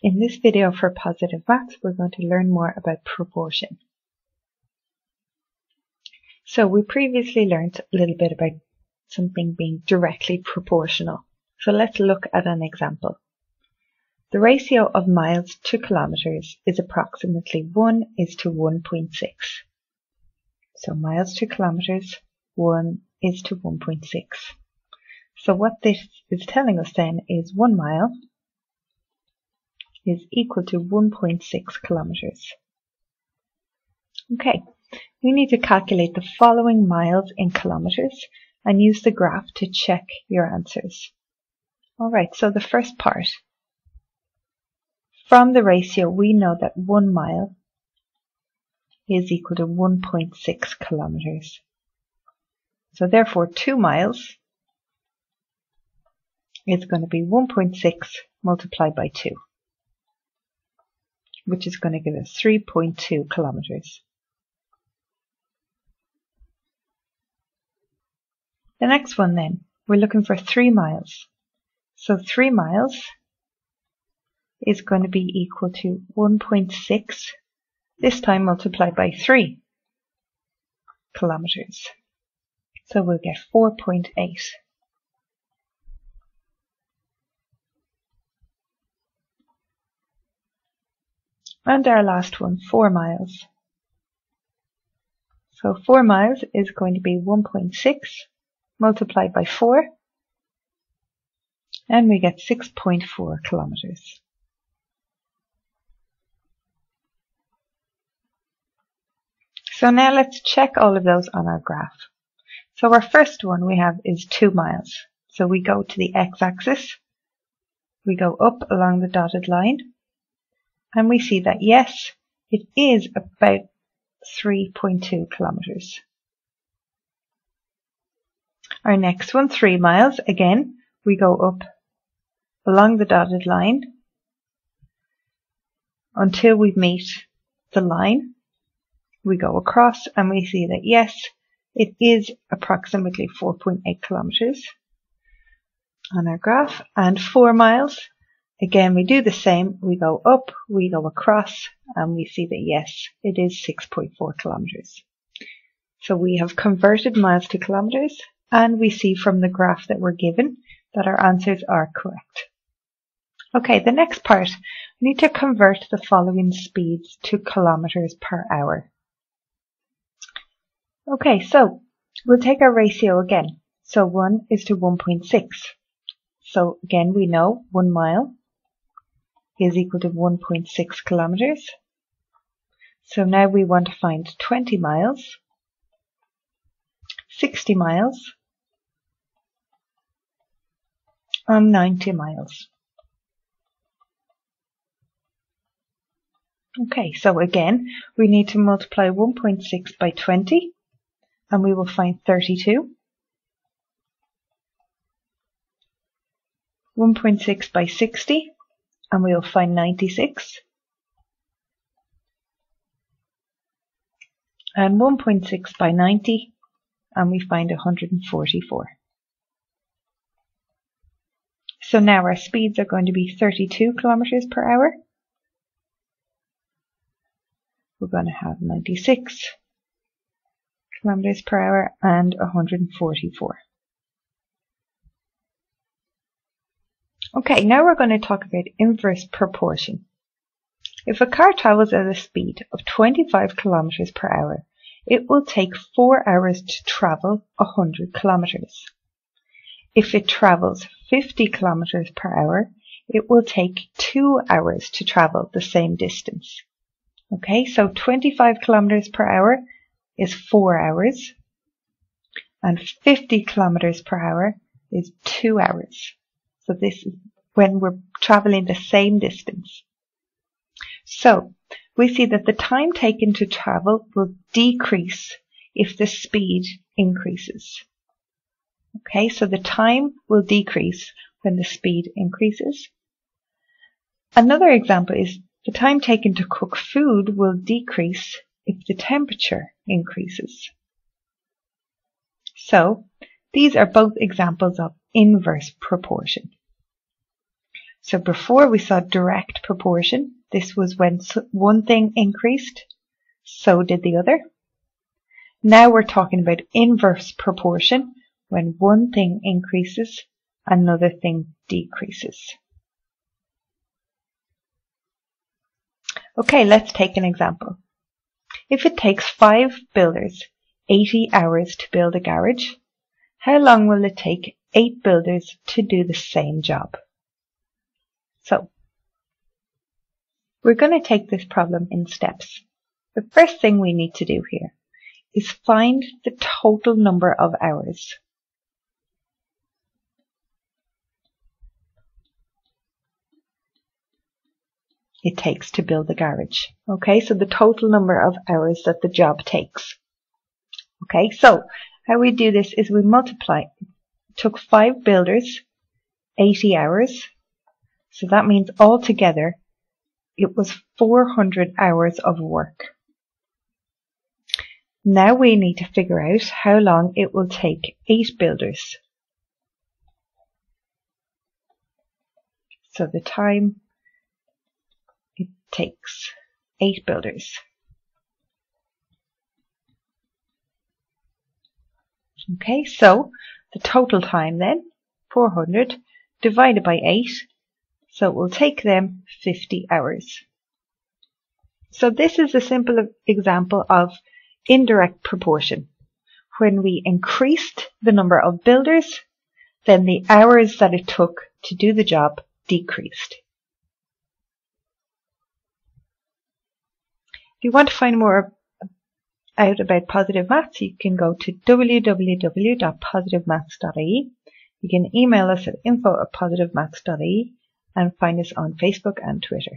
In this video for positive maths, we're going to learn more about proportion. So we previously learned a little bit about something being directly proportional. So let's look at an example. The ratio of miles to kilometers is approximately 1 is to 1.6. So miles to kilometers, 1 is to 1.6. So what this is telling us then is 1 mile is equal to 1.6 kilometers. Okay, we need to calculate the following miles in kilometers and use the graph to check your answers. Alright, so the first part. From the ratio, we know that 1 mile is equal to 1.6 kilometers. So therefore, 2 miles is going to be 1.6 multiplied by 2 which is going to give us 3.2 kilometers. The next one then, we're looking for 3 miles. So 3 miles is going to be equal to 1.6, this time multiplied by 3 kilometers. So we'll get 4.8. And our last one, 4 miles. So 4 miles is going to be 1.6 multiplied by 4. And we get 6.4 kilometers. So now let's check all of those on our graph. So our first one we have is 2 miles. So we go to the x-axis, we go up along the dotted line, and we see that yes, it is about 3.2 kilometers. Our next one, 3 miles, again, we go up along the dotted line until we meet the line. We go across and we see that yes, it is approximately 4.8 kilometers on our graph and 4 miles Again, we do the same. We go up, we go across, and we see that yes, it is 6.4 kilometers. So we have converted miles to kilometers, and we see from the graph that we're given that our answers are correct. Okay, the next part, we need to convert the following speeds to kilometers per hour. Okay, so we'll take our ratio again. So 1 is to 1.6. So again, we know 1 mile is equal to 1.6 kilometers. So now we want to find 20 miles, 60 miles, and 90 miles. Okay, so again, we need to multiply 1.6 by 20, and we will find 32. 1.6 by 60, and we'll find 96 and 1.6 by 90 and we find 144. So now our speeds are going to be 32 kilometers per hour. We're going to have 96 kilometers per hour and 144. Okay, now we're going to talk about inverse proportion. If a car travels at a speed of 25 kilometers per hour, it will take 4 hours to travel 100 kilometers. If it travels 50 kilometers per hour, it will take 2 hours to travel the same distance. Okay, so 25 kilometers per hour is 4 hours, and 50 kilometers per hour is 2 hours. So this is when we're traveling the same distance. So we see that the time taken to travel will decrease if the speed increases. Okay, so the time will decrease when the speed increases. Another example is the time taken to cook food will decrease if the temperature increases. So these are both examples of inverse proportion. So before we saw direct proportion. This was when one thing increased, so did the other. Now we're talking about inverse proportion, when one thing increases, another thing decreases. Okay, let's take an example. If it takes five builders 80 hours to build a garage, how long will it take eight builders to do the same job? So, we're going to take this problem in steps. The first thing we need to do here is find the total number of hours. it takes to build the garage. Okay, so the total number of hours that the job takes. Okay, so how we do this is we multiply. It took five builders, 80 hours. So that means altogether it was 400 hours of work. Now we need to figure out how long it will take eight builders. So the time it takes eight builders. Okay, so the total time then, 400 divided by 8, so it will take them 50 hours. So this is a simple example of indirect proportion. When we increased the number of builders, then the hours that it took to do the job decreased. If you want to find more out about positive maths, you can go to www.positivemaths.ie. You can email us at info at positivemaths.ie and find us on Facebook and Twitter.